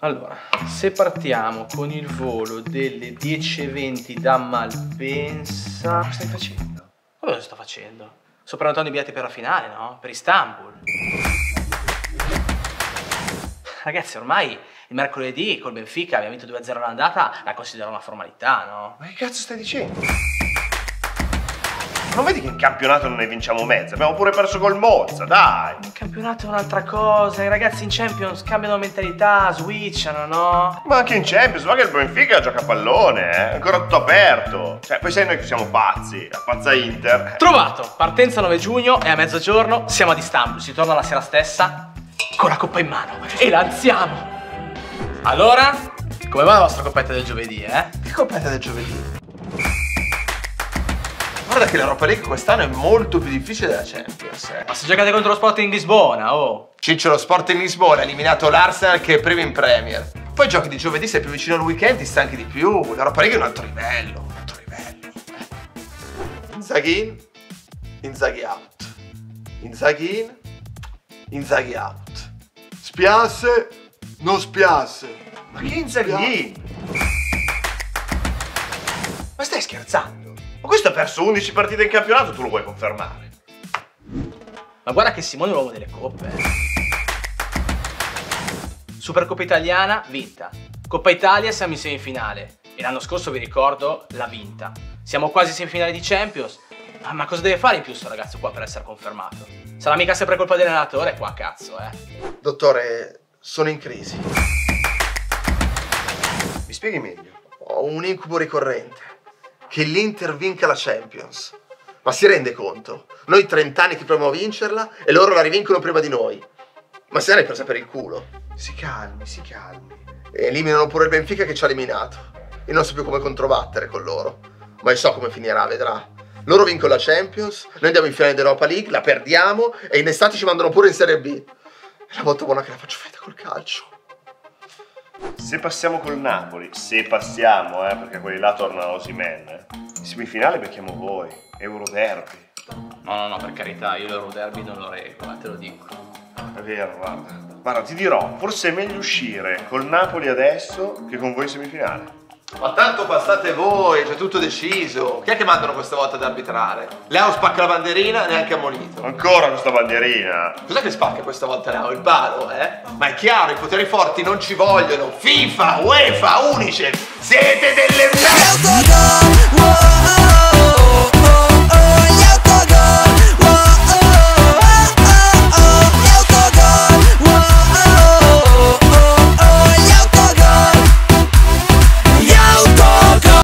Allora, se partiamo con il volo delle 10.20 da Malpensa... Cosa stai facendo? Cosa sto facendo? Sto prenotando i biglietti per la finale, no? Per Istanbul. Ragazzi, ormai il mercoledì col Benfica abbiamo vinto 2-0 l'andata, la considero una formalità, no? Ma che cazzo stai dicendo? Non vedi che in campionato non ne vinciamo mezzo? Abbiamo pure perso col Monza, dai! Il campionato è un'altra cosa, i ragazzi in Champions cambiano mentalità, switchano, no? Ma anche in Champions, ma che il Benfica gioca a pallone, eh? Ancora tutto aperto. Cioè, poi sai noi che siamo pazzi, la pazza Inter. Trovato! Partenza 9 giugno e a mezzogiorno siamo ad Istanbul, si torna la sera stessa con la coppa in mano e la alziamo! Allora, come va la vostra coppetta del giovedì, eh? Che coppetta del giovedì? Guarda che l'Europa League quest'anno è molto più difficile della Champions. Eh. Ma se giocate contro lo Sporting Lisbona, oh! Ciccio, lo Sporting Lisbona ha eliminato l'Arsenal che è primo in Premier. Poi giochi di giovedì, sei più vicino al weekend, ti stanchi di più. L'Europa League è un altro livello, un altro livello. Inzaghi in, Inzaghi out. Inzaghi in, Inzaghi out. Spiasse, non spiasse. Ma che Inzaghi? Ma stai scherzando? Ma questo ha perso 11 partite in campionato, tu lo vuoi confermare? Ma guarda che Simone è l'uomo delle coppe. Supercoppa italiana, vinta. Coppa Italia, siamo in semifinale. E l'anno scorso, vi ricordo, l'ha vinta. Siamo quasi in semifinale di Champions. Ma, ma cosa deve fare in più sto ragazzo qua per essere confermato? Sarà mica sempre colpa dell'allenatore qua, cazzo, eh. Dottore, sono in crisi. Mi spieghi meglio? Ho un incubo ricorrente. Che l'Inter vinca la Champions. Ma si rende conto? Noi 30 anni che proviamo a vincerla e loro la rivincono prima di noi. Ma se ne è presa per il culo. Si calmi, si calmi. E eliminano pure il Benfica che ci ha eliminato. Io non so più come controbattere con loro. Ma io so come finirà, vedrà. Loro vincono la Champions, noi andiamo in finale dell'Europa League, la perdiamo e in estate ci mandano pure in Serie B. È la volta buona che la faccio fetta col calcio. Se passiamo col Napoli, se passiamo, eh, perché quelli là tornano Osimen, eh. In semifinale becchiamo voi, Euroderby. No, no, no, per carità, io l'Euro Derby non lo reggo, eh, te lo dico. È vero, guarda. Guarda, ti dirò, forse è meglio uscire col Napoli adesso che con voi in semifinale. Ma tanto passate voi, c'è tutto deciso. Chi è che mandano questa volta ad arbitrare? Leo spacca la bandierina, neanche ammonito. Ancora questa bandierina. Cos'è che spacca questa volta Leo? Il baro, eh? Ma è chiaro, i poteri forti non ci vogliono. FIFA, UEFA, Unicef, siete delle merda!